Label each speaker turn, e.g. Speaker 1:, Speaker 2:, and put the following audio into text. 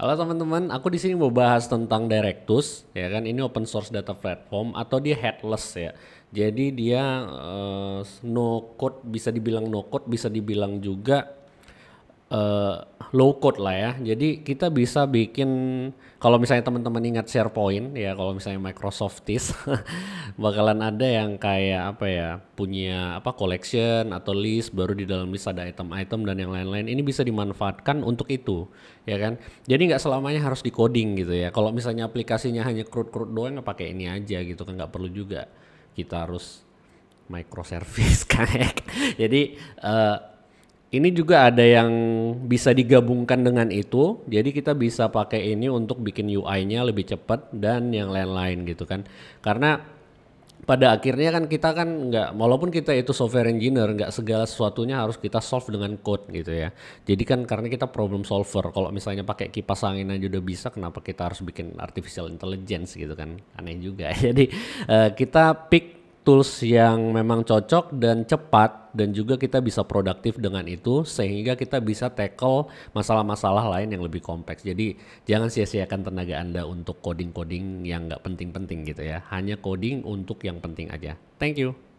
Speaker 1: Halo teman-teman, aku di sini mau bahas tentang Directus, ya kan? Ini open source data platform atau dia headless ya. Jadi dia uh, no code, bisa dibilang no code, bisa dibilang juga uh, low code lah ya. Jadi kita bisa bikin kalau misalnya teman-teman ingat SharePoint ya, kalau misalnya Microsoftis bakalan ada yang kayak apa ya, punya apa collection atau list baru di dalam list ada item-item dan yang lain-lain. Ini bisa dimanfaatkan untuk itu, ya kan? Jadi nggak selamanya harus di coding gitu ya. Kalau misalnya aplikasinya hanya crud-crud doang nggak pakai ini aja gitu kan nggak perlu juga kita harus microservice ya. Jadi uh, ini juga ada yang bisa digabungkan dengan itu. Jadi kita bisa pakai ini untuk bikin UI-nya lebih cepat dan yang lain-lain gitu kan. Karena pada akhirnya kan kita kan nggak walaupun kita itu software engineer nggak segala sesuatunya harus kita solve dengan code gitu ya jadi kan karena kita problem solver kalau misalnya pakai kipas angin aja udah bisa kenapa kita harus bikin artificial intelligence gitu kan aneh juga jadi uh, kita pick tools yang memang cocok dan cepat dan juga kita bisa produktif dengan itu sehingga kita bisa tackle masalah-masalah lain yang lebih kompleks. Jadi jangan sia-siakan tenaga Anda untuk coding-coding yang nggak penting-penting gitu ya. Hanya coding untuk yang penting aja. Thank you.